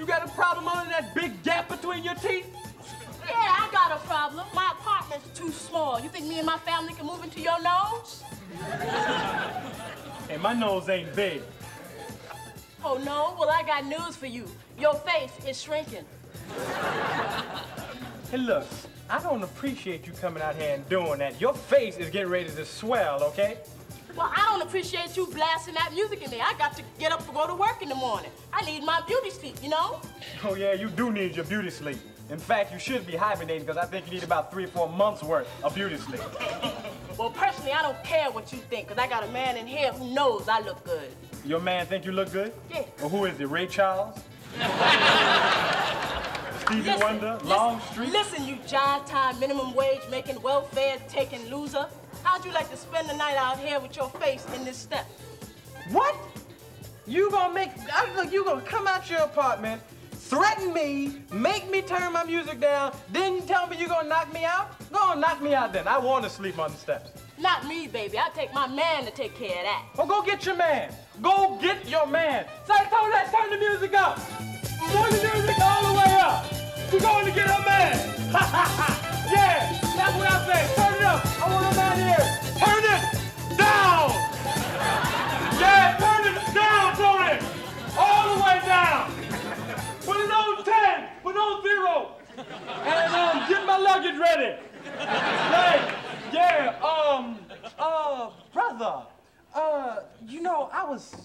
You got a problem under that big gap between your teeth? Yeah, I got a problem. My apartment's too small. You think me and my family can move into your nose? Hey, my nose ain't big. Oh, no? Well, I got news for you. Your face is shrinking. Hey, look, I don't appreciate you coming out here and doing that. Your face is getting ready to swell, okay? Well, I don't appreciate you blasting that music in there. I got to get up to go to work in the morning. I need my beauty sleep, you know? Oh, yeah, you do need your beauty sleep. In fact, you should be hibernating because I think you need about three or four months worth of beauty sleep. Well, personally, I don't care what you think, because I got a man in here who knows I look good. Your man think you look good? Yeah. Well, who is it, Ray Charles? Stevie Listen, Wonder? listen, Longstreet? Listen, you John time minimum wage making welfare taking loser. How'd you like to spend the night out here with your face in this step? What? You gonna make, I, look, you gonna come out your apartment, threaten me, make me turn my music down, then tell me you gonna knock me out? Go on, knock me out then. I wanna sleep on the steps. Not me, baby. I'll take my man to take care of that. Well, go get your man. Go get your man. Told that, turn the music up. Turn the music all the way up. We're going to get her man. yeah, 10, put on zero. And um, get my luggage ready. Right. Yeah, um, uh, brother, uh, you know, I was,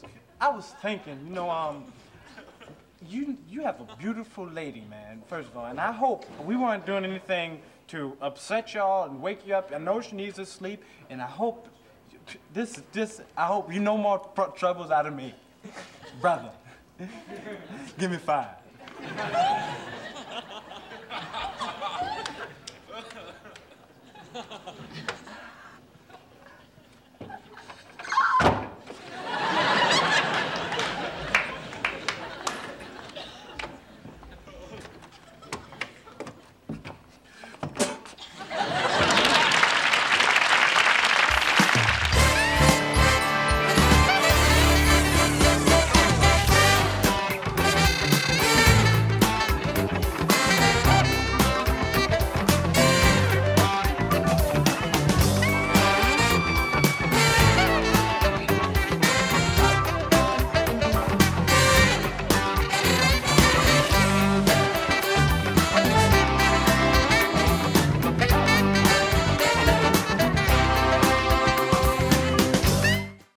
I was thinking, you know, um, you, you have a beautiful lady, man, first of all, and I hope we weren't doing anything to upset y'all and wake you up. I know she needs to sleep, and I hope this, this, I hope you no more troubles out of me. Brother, give me five.